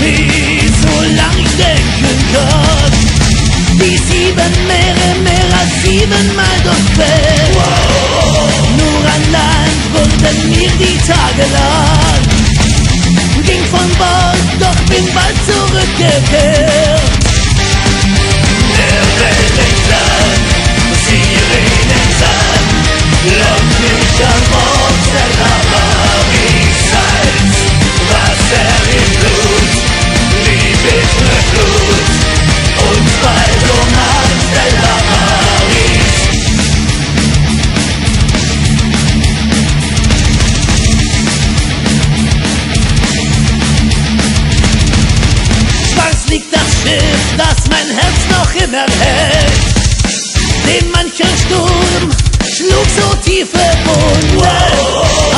sie, solange ich denken kann. Die sieben Meere, mehr als siebenmal durchquert. Nur an Land wurden mir die Tage lang. Ging von Bord, doch bin bald zurückgekehrt. Liegt das Schiff, das mein Herz noch immer hält. Dem mancher Sturm schlug so tiefe Wunden.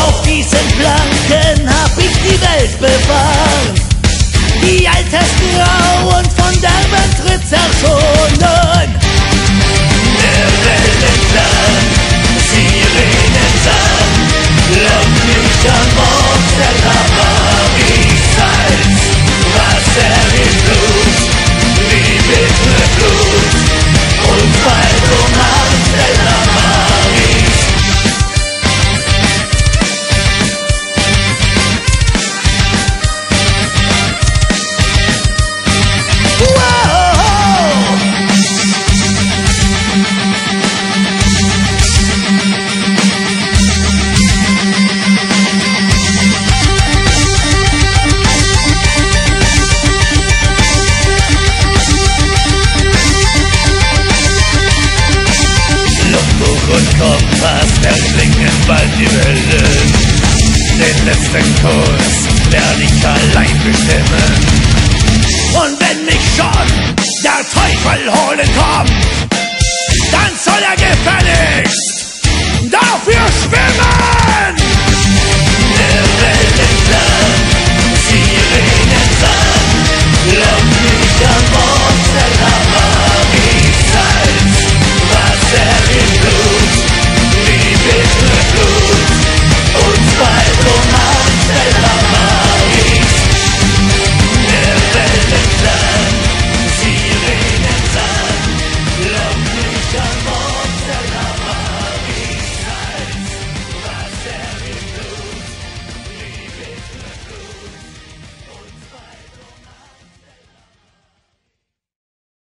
Auf diesen Planken hab ich die Welt bewahrt. Die Altersgrau und von derben Tritt zerschonen. Spaß erblicken bald die Hölle. Den letzten Kurs werde ich allein bestimmen. Und wenn mich schon der Teufel holen kommt, dann soll er gefälligst dafür schwimmen.